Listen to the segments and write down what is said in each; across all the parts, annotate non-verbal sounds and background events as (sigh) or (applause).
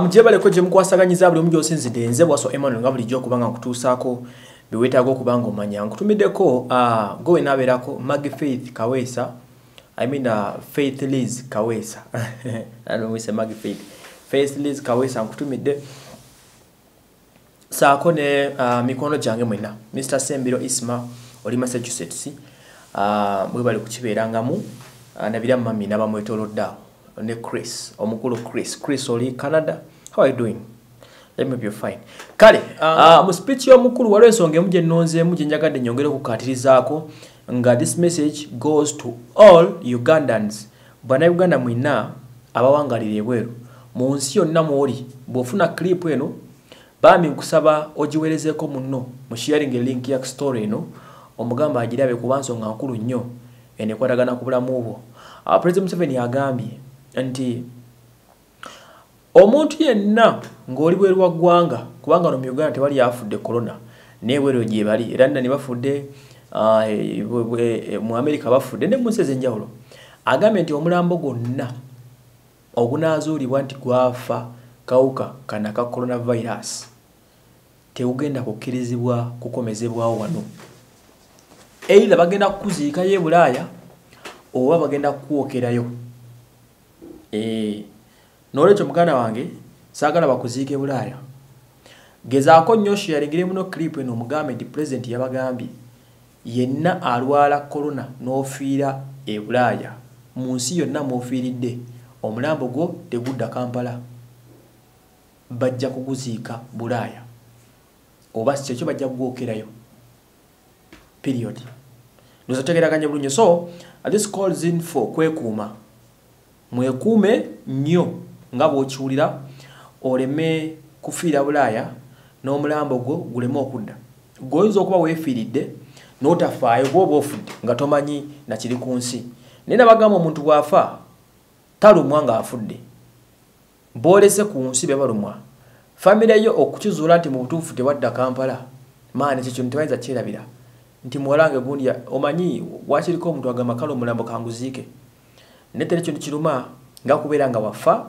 mujebaleko gye mukwasaganyiza buli omu gy'osinzidde nze bwaso emmanuel nga bulijjo okuba nga nkutuusaako biweetaaga okuba nga omanya. Nkutumiddeko gowe naabeerako magi faith kaweesa i mean uh, faith liz kaweesa (laughs) nomwise magi faith faith liz kaweesa nkutumidde. Saako ne uh, mikono gyange mwena mr sembiro isma oli massachusetts. Uh, bwe bali kukibeerangamu uh, nabira mami nabamwetolodde awo ne chris omukulu chris. Chris oli canada. How are you doing? Let me be fine. Kale uh, uh, mu speech y'omukulu waliwo ensonga emu gye nnonzeemu gye njagadde nyongere okukaatirizaako nga this message goes to all ugandans. Bannayuganda mwina abawangalira ebweru. Mu nsi yonna mwoli bw'ofuna clip eno bambi nkusaba ogiweerezeeko munno mu sharing link ya story eno omugamba agirabe kuba nsonga nkulu nnyo enekwatagana ku bulamu bwo. Uh, president museveni agambye nti omuntu yenna ng'oli bweru wa ggwanga kubanga no mu uganda tewali afudde corona nebweru gye bali. Era nna ne bafudde uh, mu amerika bafudde ne mu nsi ez'enjawulo. Agambye nti omulambo gwonna ogunaazuulibwa nti gwafa kawuka kana ka coronavirus tegugenda kukkirizibwa kukomezebwawo wano. Eira bagenda kukuziikayo e bulaaya oba bagenda kukwokerayo e, nolwekyo muganda wange saagala bakuziike bulaaya. Gezaako nnyo sharingire muno clip eno omugambe nti pulezidenti yabagambye yenna alwala korona n'ofiira e bulaaya. Mu nsi yonna mw'ofiiridde omulambo gwo tegudda kampala. Bajja kuguziika bulaaya. Oba kyekyo bajja kugwokerayo period. Nozategeraganya bulungi. So this calls in for kwekuuma mwekuume nnyo nga bw'okiwulira oleme kufiira bulaaya n'omulambo gwo guleme okudda. Gweoyinza okuba weefiiridde n'otafaayo gwoba ofudde nga tomanyi nakiri ku nsi. Naye nabagamba omuntu bw'afa talumwa ng'afudde. Boolese ku nsi be balumwa. Famire yo okukizuula nti mu butuufu tewadda kampala maani kyekyo ntebayinza kyerabira nti muwalange gundi omanyi wakiriko omuntu agamba kale omulambo kanguziike naye tere kintu kiruma nga kubeera nga wafa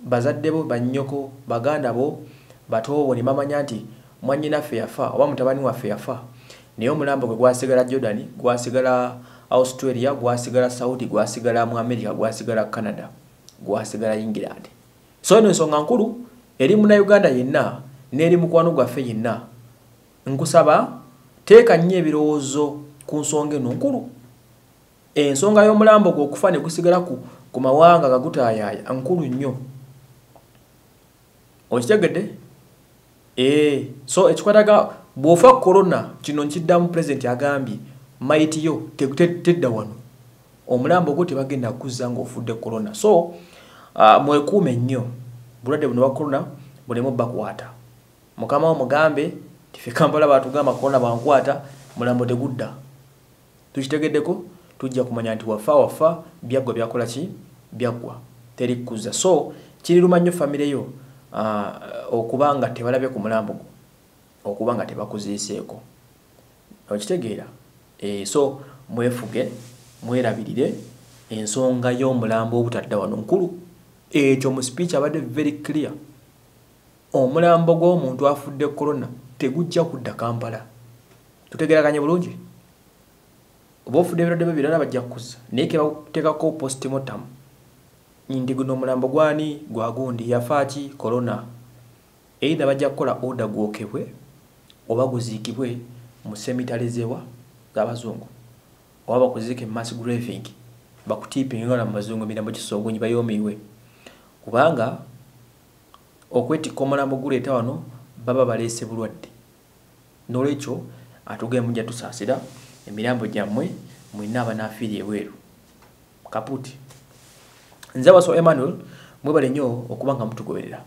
bazadde bo bannyoko baganda bo batoobo ne bamanya nti mwannyinaffe yafa oba mutabani waffe yafa. Naye omulambo gwe gwasigala jordan gwasigala australia gwasigala saudi gwasigala mu america gwasigala canada gwasigala england. So eno ensonga nkulu eri munauganda yenna n'eri mukwano gwaffe yenna. Nkusaba teeka nnyo ebirowoozo ku nsonga eno nkulu ensonga y'omulambo gwe okufa ne gusigala ku, mawanga gagutaayaaya nkulu nnyo. Okitegedde? Ee so ekikwataga bw'ofa korona kino nkiddamu pulezidenti agambye maiti yo tedda wano. Omulambo gwo tebagenda kuzza ng'ofudde korona so uh, mwekuume nnyo. Bulwadde buno bwa korona bulemu bakwata mukama wo mugambe tife kampala batugamba korona bwankwata mulambo tegudda. Tukitegeddeko tujja kumanya nti wafa wafa byaggwa byakola ki? Byaggwa teri kuzza so kiriruma nnyo famire yo uh, okuba nga tebalabye ku mulambo gwo okuba nga tebakuziiseeko okitegeera e, so mwefuge mwerabirire ensonga y'omulambo obutadda wano nkulu. Ekyo mu speech abadde very clear. Omulambo gw'omuntu afudde corona tegujja kudda kampala. Tutegeraganye bulungi oba ofudde ebirwadde bye birala bajja kukuza naye kebateekako postmortem. Nti guno omulambo gwani? Gwagundi yafaaki corona. Eitha bajja kukola order gwokebwe oba guziikibwe mu semitalezewa z'abazungu oba bakuziike mass graving bakutiipinga nga mu bazungu emirambo kisoogunyi bayoomiiwe kubanga okwetikka omulambo guleeta wano baba baleese bulwadde. Nolwekyo atuge mujja tusaasira emirambo gyammwe mwina abanaafiiri ebweru. Kaputi. Nze abaso emmanuel mwebale nnyo okuba nga mutugoberera